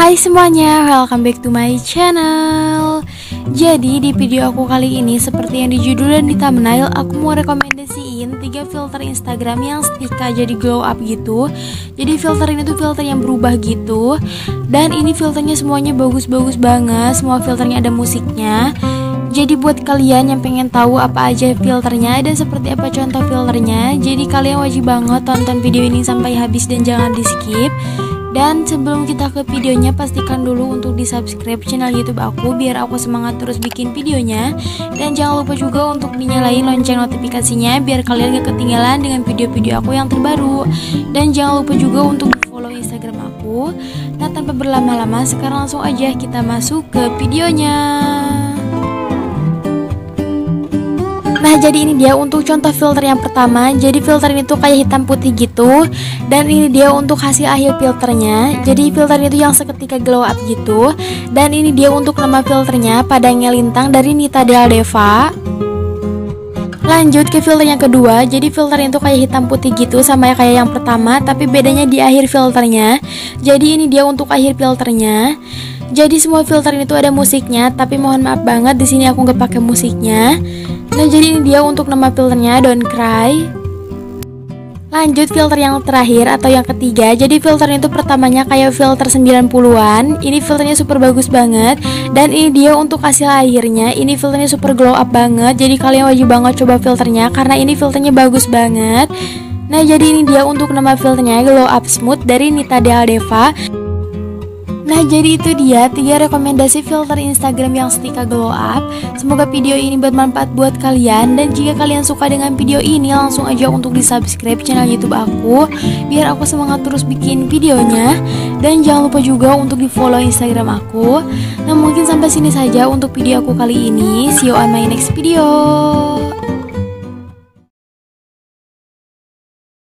Hai semuanya, welcome back to my channel. Jadi di video aku kali ini seperti yang di judul dan di thumbnail Aku mau rekomendasiin 3 filter Instagram yang setika jadi glow up gitu. Jadi filter ini tuh filter yang berubah gitu. Dan ini filternya semuanya bagus-bagus banget Semua filternya ada musiknya. Jadi buat kalian yang pengen tahu apa aja filternya dan seperti apa contoh filternya Jadi kalian wajib banget tonton video ini sampai habis dan jangan di skip dan sebelum kita ke videonya pastikan dulu untuk di subscribe channel youtube aku biar aku semangat terus bikin videonya. Dan jangan lupa juga untuk dinyalain lonceng notifikasinya biar kalian gak ketinggalan dengan video-video aku yang terbaru. Dan jangan lupa juga untuk follow instagram aku. Nah tanpa berlama-lama sekarang langsung aja kita masuk ke videonya Nah jadi ini dia untuk contoh filter yang pertama. Jadi filter ini tuh kayak hitam putih gitu. Dan ini dia untuk hasil akhir filternya. Jadi filter itu yang seketika glow up gitu. Dan ini dia untuk nama filternya Padangnya lintang dari Nita Del Deva. Lanjut ke filter yang kedua. Jadi filter itu kayak hitam putih gitu Sama kayak yang pertama Tapi bedanya di akhir filternya. Jadi ini dia untuk akhir filternya. Jadi semua filter ini tuh ada musiknya, tapi mohon maaf banget di sini aku nggak pakai musiknya. Nah jadi ini dia untuk nama filternya Don't Cry. Lanjut filter yang terakhir atau yang ketiga. Jadi filter itu pertamanya kayak filter 90an Ini filternya super bagus banget. Dan ini dia untuk hasil akhirnya. Ini filternya super glow up banget. Jadi kalian wajib banget coba filternya Karena ini filternya bagus banget. Nah jadi ini dia untuk nama filternya Glow Up Smooth dari Nita Dealdeva Nah jadi itu dia tiga rekomendasi filter Instagram yang setika glow up. Semoga video ini bermanfaat buat kalian. Dan jika kalian suka dengan video ini langsung aja untuk di subscribe channel youtube aku Biar aku semangat terus bikin videonya. Dan jangan lupa juga untuk di follow Instagram aku. Nah mungkin sampai sini saja untuk video aku kali ini. See you on my next video